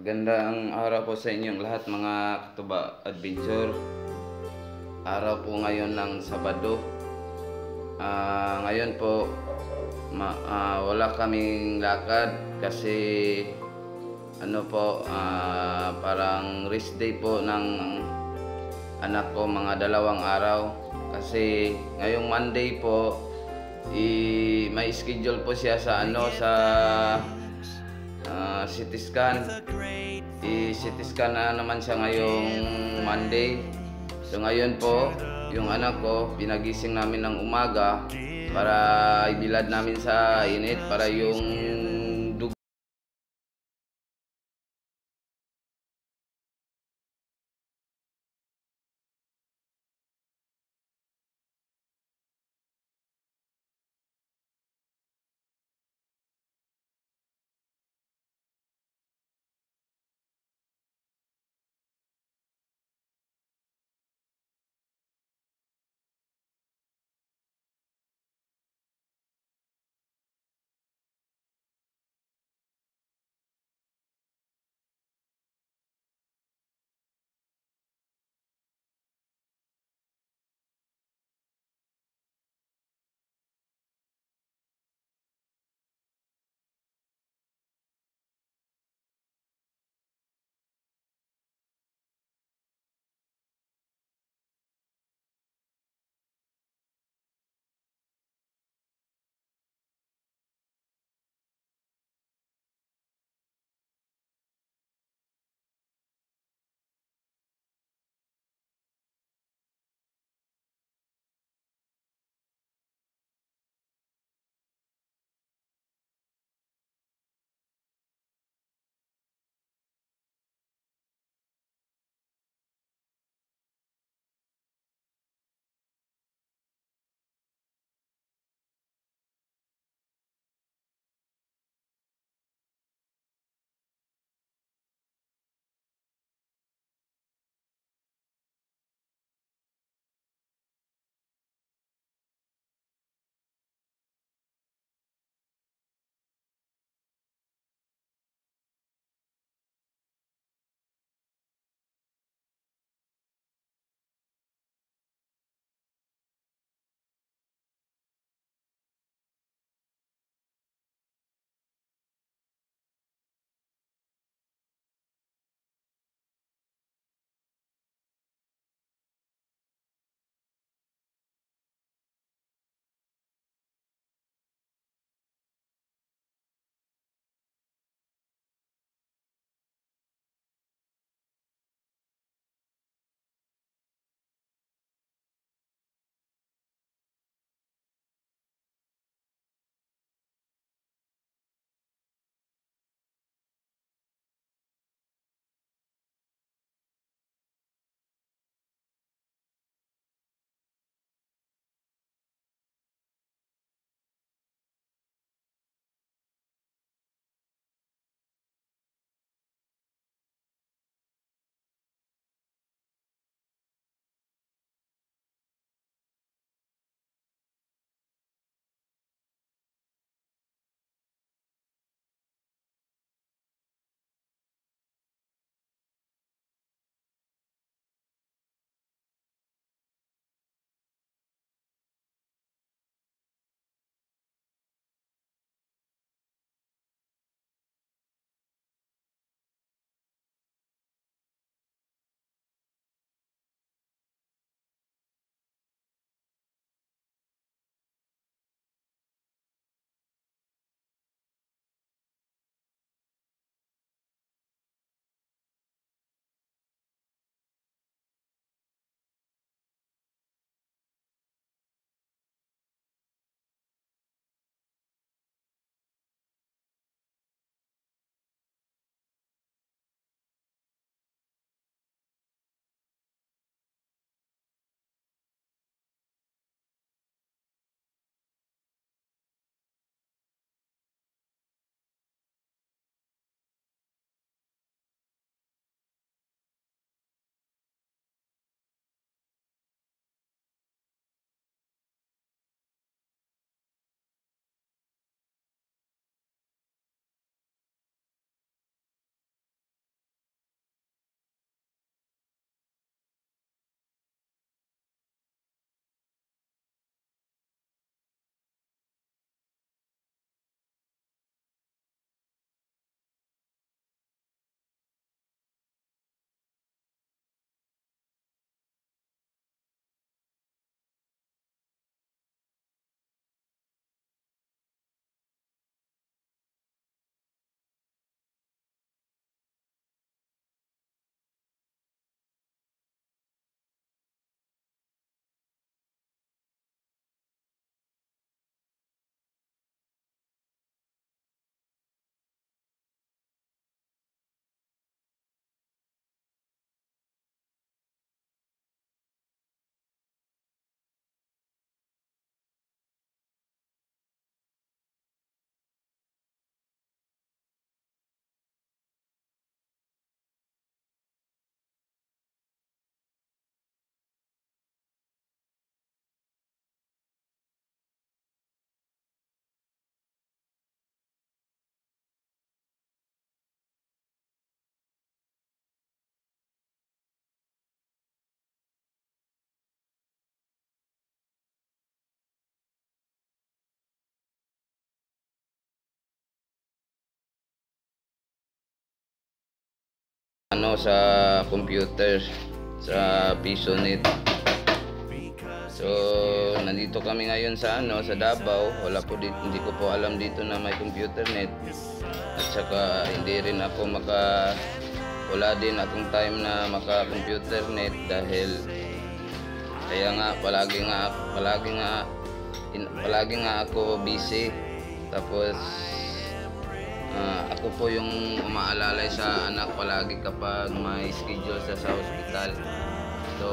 Magandang araw po sa inyong lahat mga katuba adventure. Araw po ngayon ng Sabado. Ah, ngayon po ma- ah, wala kaming lakad kasi ano po ah, parang rest day po ng anak ko mga dalawang araw kasi ngayong Monday po i may schedule po siya sa ano sa CT scan i-CT scan na naman siya ngayong Monday. So ngayon po yung anak ko pinagising namin ng umaga para ibilad namin sa init para yung ano sa computer sa Pisonet. So, nandito kami ngayon sa ano sa Davao. Wala po dito, hindi ko po alam dito na may computer net. At saka hindi rin ako maka wala din akong time na maka computer net dahil kaya nga palagi nga palagi nga in, palagi nga ako busy. Tapos Ah, ako po yung umaalalay sa anak palagi kapag may schedule sa sa hospital. So,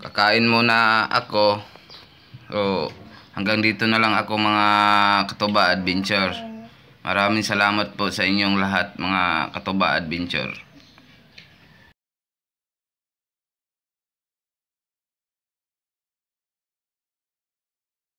kakain muna ako. So, hanggang dito na lang ako mga katuba adventure. Maraming salamat po sa inyong lahat mga katuba adventure.